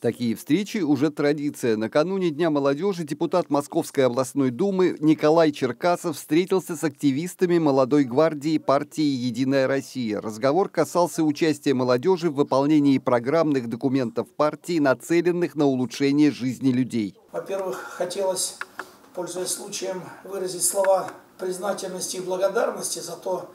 Такие встречи уже традиция. Накануне Дня молодежи депутат Московской областной думы Николай Черкасов встретился с активистами молодой гвардии партии «Единая Россия». Разговор касался участия молодежи в выполнении программных документов партии, нацеленных на улучшение жизни людей. Во-первых, хотелось, пользуясь случаем, выразить слова признательности и благодарности за то,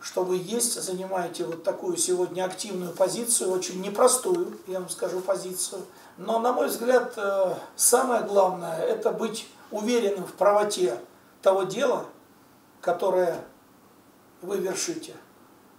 что вы есть, занимаете вот такую сегодня активную позицию, очень непростую, я вам скажу, позицию. Но, на мой взгляд, э, самое главное – это быть уверенным в правоте того дела, которое вы вершите.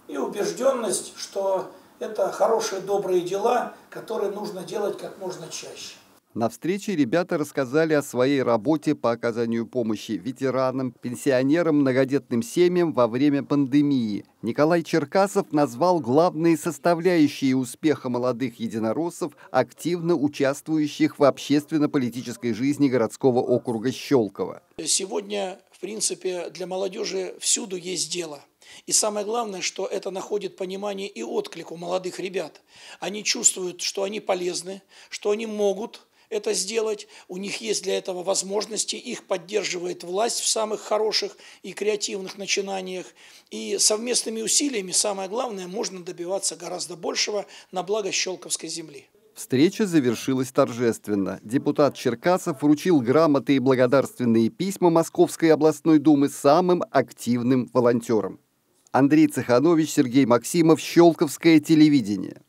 И убежденность, что это хорошие, добрые дела, которые нужно делать как можно чаще. На встрече ребята рассказали о своей работе по оказанию помощи ветеранам, пенсионерам, многодетным семьям во время пандемии. Николай Черкасов назвал главные составляющие успеха молодых единороссов, активно участвующих в общественно-политической жизни городского округа Щелково. Сегодня, в принципе, для молодежи всюду есть дело. И самое главное, что это находит понимание и отклик у молодых ребят. Они чувствуют, что они полезны, что они могут – это сделать, у них есть для этого возможности, их поддерживает власть в самых хороших и креативных начинаниях. И совместными усилиями, самое главное, можно добиваться гораздо большего на благо Щелковской земли. Встреча завершилась торжественно. Депутат Черкасов вручил грамоты и благодарственные письма Московской областной думы самым активным волонтерам. Андрей Цеханович, Сергей Максимов, Щелковское телевидение.